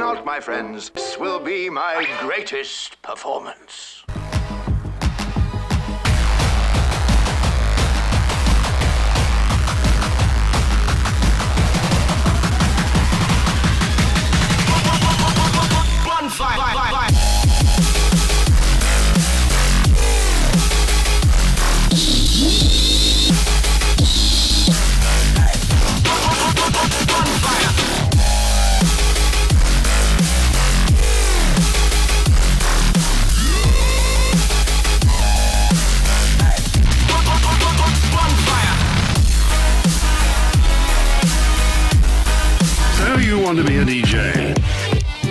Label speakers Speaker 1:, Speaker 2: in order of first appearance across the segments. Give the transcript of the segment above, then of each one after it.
Speaker 1: not, my friends. This will be my greatest performance.
Speaker 2: Want to be a DJ?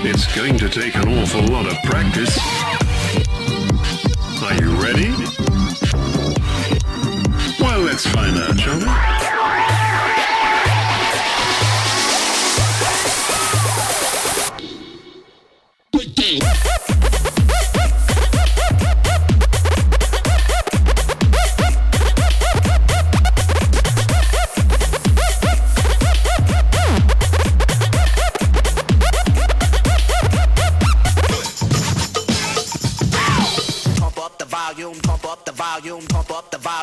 Speaker 2: It's going to take an awful lot of practice. Are you ready? Well, let's find out, shall we?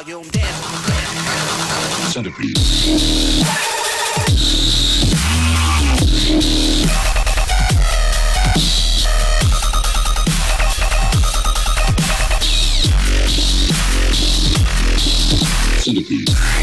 Speaker 3: volume down. Centerpiece.
Speaker 2: Centipede.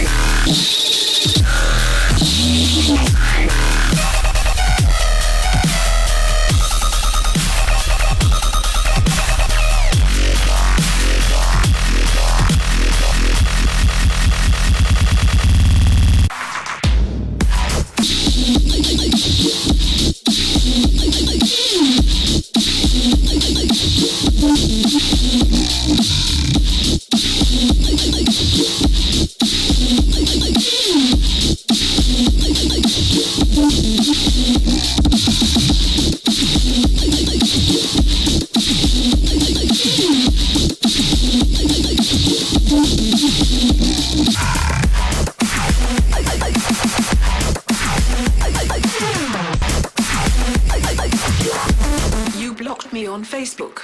Speaker 4: Me on Facebook.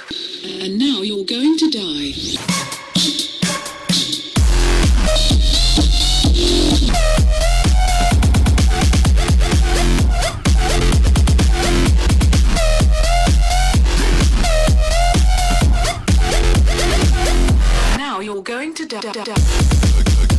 Speaker 5: And now you're going to die.
Speaker 4: Now you're going to die.